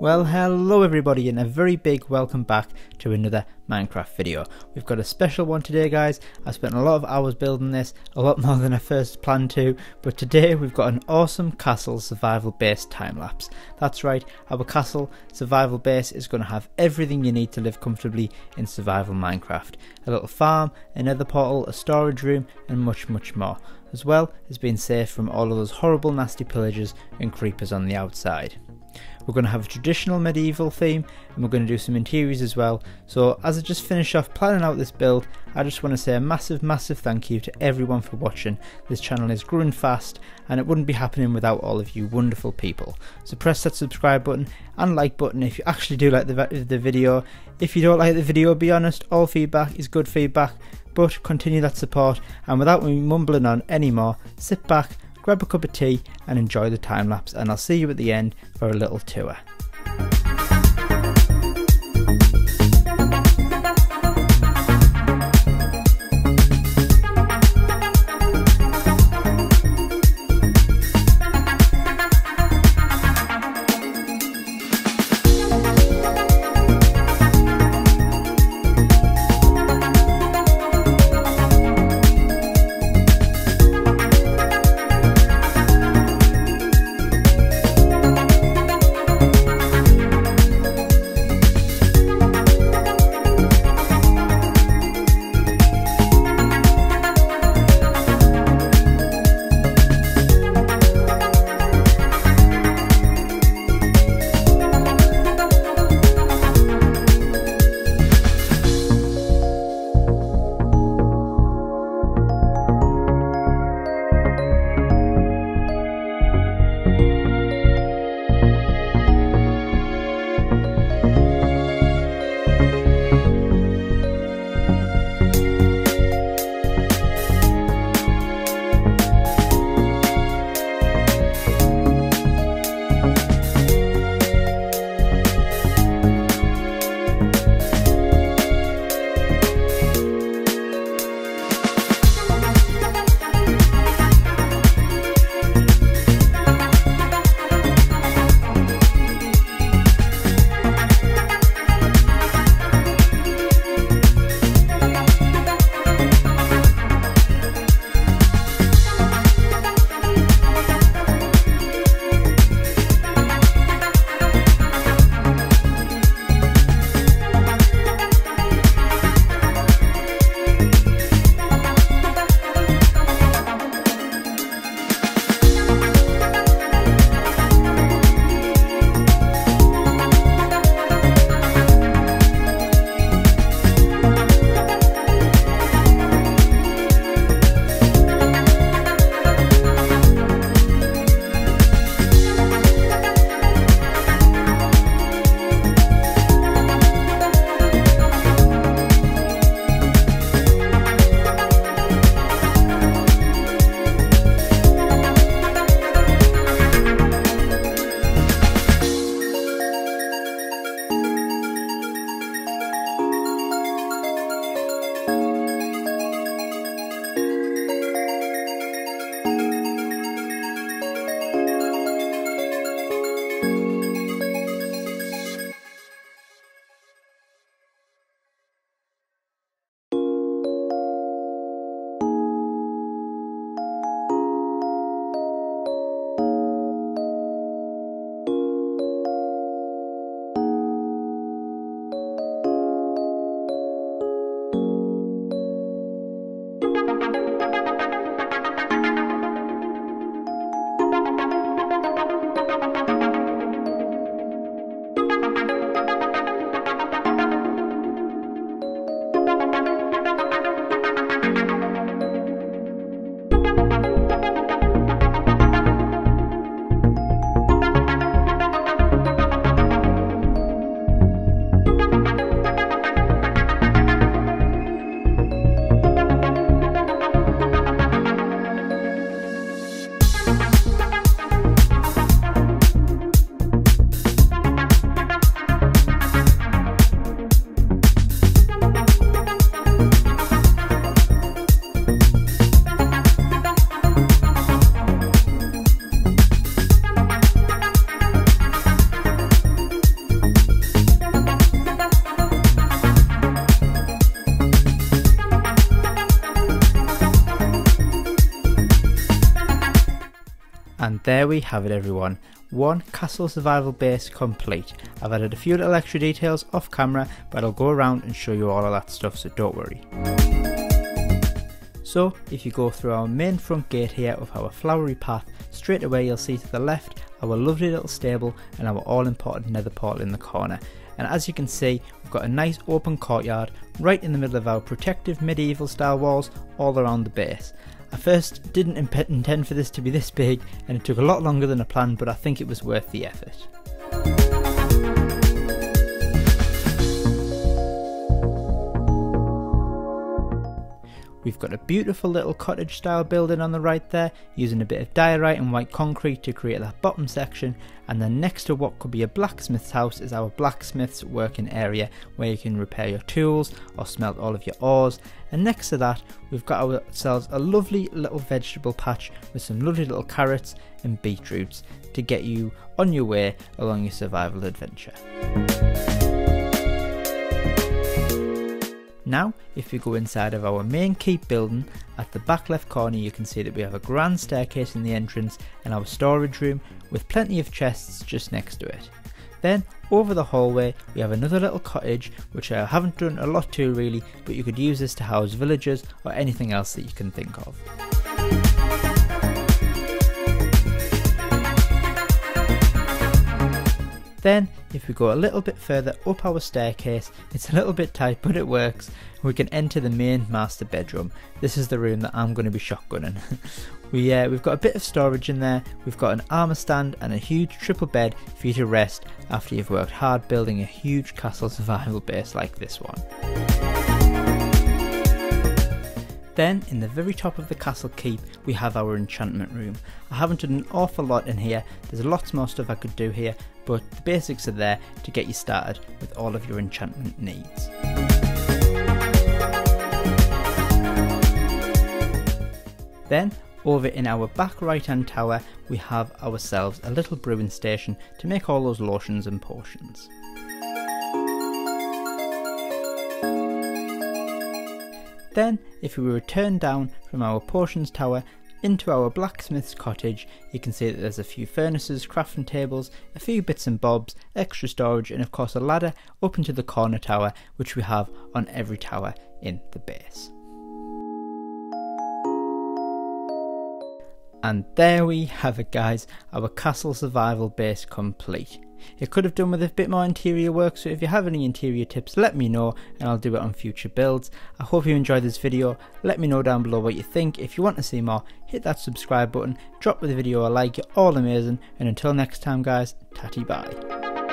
Well, hello everybody and a very big welcome back to another Minecraft video. We've got a special one today guys. I spent a lot of hours building this, a lot more than I first planned to, but today we've got an awesome castle survival base time lapse. That's right, our castle survival base is going to have everything you need to live comfortably in survival Minecraft. A little farm, a nether portal, a storage room and much much more as well as being safe from all of those horrible nasty pillagers and creepers on the outside. We're going to have a traditional medieval theme and we're going to do some interiors as well. So as I just finish off planning out this build, I just want to say a massive, massive thank you to everyone for watching. This channel is growing fast and it wouldn't be happening without all of you wonderful people. So press that subscribe button and like button if you actually do like the, the video. If you don't like the video, be honest, all feedback is good feedback, but continue that support. And without me mumbling on anymore, sit back, grab a cup of tea and enjoy the time lapse and I'll see you at the end for a little tour. There we have it everyone, one castle survival base complete. I've added a few little extra details off camera but I'll go around and show you all of that stuff so don't worry. So if you go through our main front gate here of our flowery path, straight away you'll see to the left our lovely little stable and our all important nether portal in the corner. And as you can see, we've got a nice open courtyard right in the middle of our protective medieval style walls all around the base. I first didn't intend for this to be this big and it took a lot longer than I planned but I think it was worth the effort. We've got a beautiful little cottage style building on the right there, using a bit of diorite and white concrete to create that bottom section. And then next to what could be a blacksmith's house is our blacksmith's working area where you can repair your tools or smelt all of your ores. And next to that, we've got ourselves a lovely little vegetable patch with some lovely little carrots and beetroots to get you on your way along your survival adventure. Now, if we go inside of our main keep building, at the back left corner you can see that we have a grand staircase in the entrance and our storage room with plenty of chests just next to it. Then over the hallway we have another little cottage which I haven't done a lot to really but you could use this to house villagers or anything else that you can think of. Then, if we go a little bit further up our staircase, it's a little bit tight but it works, we can enter the main master bedroom. This is the room that I'm going to be shotgunning. we, uh, we've got a bit of storage in there, we've got an armour stand and a huge triple bed for you to rest after you've worked hard building a huge castle survival base like this one. Then, in the very top of the castle keep, we have our enchantment room. I haven't done an awful lot in here, there's lots more stuff I could do here, but the basics are there to get you started with all of your enchantment needs. Then, over in our back right hand tower, we have ourselves a little brewing station to make all those lotions and potions. Then, if we return down from our portions tower into our blacksmith's cottage, you can see that there's a few furnaces, crafting tables, a few bits and bobs, extra storage, and of course a ladder up into the corner tower, which we have on every tower in the base. And there we have it guys, our castle survival base complete. It could have done with a bit more interior work, so if you have any interior tips, let me know and I'll do it on future builds. I hope you enjoyed this video. Let me know down below what you think. If you want to see more, hit that subscribe button, drop the video a like, you're all amazing, and until next time guys, tatty bye.